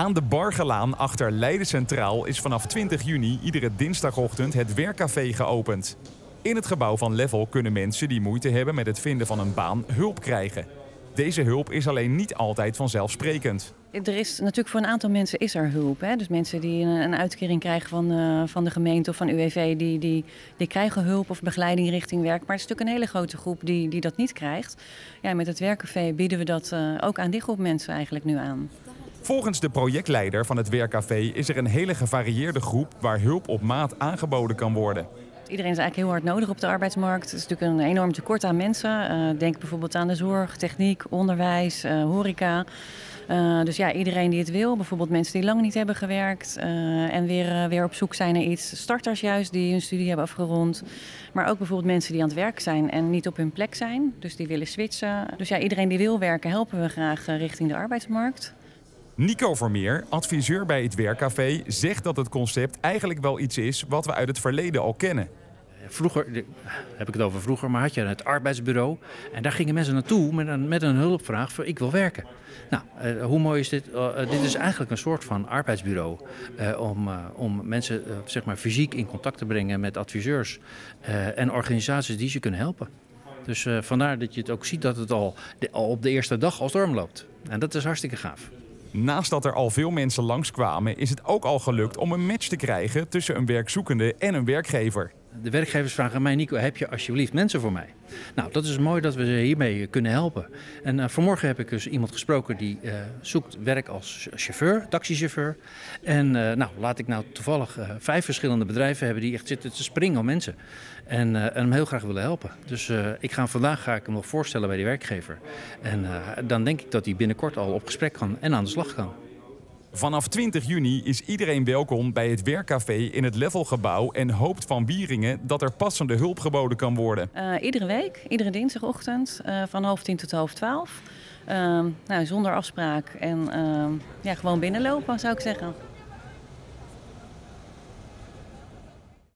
Aan de Bargelaan achter Leiden Centraal is vanaf 20 juni iedere dinsdagochtend het werkcafé geopend. In het gebouw van Level kunnen mensen die moeite hebben met het vinden van een baan hulp krijgen. Deze hulp is alleen niet altijd vanzelfsprekend. Er is natuurlijk voor een aantal mensen is er hulp. Hè? Dus mensen die een, uitkering krijgen van, uh, van de gemeente of van UWV, die, die, die krijgen hulp of begeleiding richting werk. Maar het is natuurlijk een hele grote groep die, die dat niet krijgt. Ja, met het werkcafé bieden we dat uh, ook aan die groep mensen eigenlijk nu aan. Volgens de projectleider van het werkcafé is er een hele gevarieerde groep waar hulp op maat aangeboden kan worden. Iedereen is eigenlijk heel hard nodig op de arbeidsmarkt. Het is natuurlijk een enorm tekort aan mensen. Uh, denk bijvoorbeeld aan de zorg, techniek, onderwijs, uh, horeca. Uh, dus ja, iedereen die het wil. Bijvoorbeeld mensen die lang niet hebben gewerkt en weer, weer op zoek zijn naar iets. Starters juist die hun studie hebben afgerond. Maar ook bijvoorbeeld mensen die aan het werk zijn en niet op hun plek zijn. Dus die willen switchen. Dus ja, iedereen die wil werken helpen we graag richting de arbeidsmarkt. Nico Vermeer, adviseur bij het Werkcafé, zegt dat het concept eigenlijk wel iets is wat we uit het verleden al kennen. Vroeger, heb ik het over vroeger, maar had je het arbeidsbureau. En daar gingen mensen naartoe met een, met een hulpvraag voor ik wil werken. Nou, uh, hoe mooi is dit? Uh, dit is eigenlijk een soort van arbeidsbureau. Om, om mensen zeg maar fysiek in contact te brengen met adviseurs en organisaties die ze kunnen helpen. Dus vandaar dat je het ook ziet dat het al, al op de eerste dag al storm loopt. En dat is hartstikke gaaf. Naast dat er al veel mensen langskwamen, is het ook al gelukt om een match te krijgen tussen een werkzoekende en een werkgever. De werkgevers vragen aan mij, Nico, heb je alsjeblieft mensen voor mij? Nou, dat is mooi dat we ze hiermee kunnen helpen. En uh, vanmorgen heb ik dus iemand gesproken die uh, zoekt werk als chauffeur, taxichauffeur. En uh, nou, laat ik nou toevallig vijf verschillende bedrijven hebben die echt zitten te springen om mensen. En, en hem heel graag willen helpen. Dus ik ga, vandaag ga ik hem nog voorstellen bij die werkgever. En dan denk ik dat hij binnenkort al op gesprek kan en aan de slag kan. Vanaf 20 juni is iedereen welkom bij het werkcafé in het Levelgebouw en hoopt van Wieringen dat er passende hulp geboden kan worden. Uh, iedere week, iedere dinsdagochtend uh, van half tien tot half twaalf. Uh, nou, zonder afspraak en ja, gewoon binnenlopen zou ik zeggen.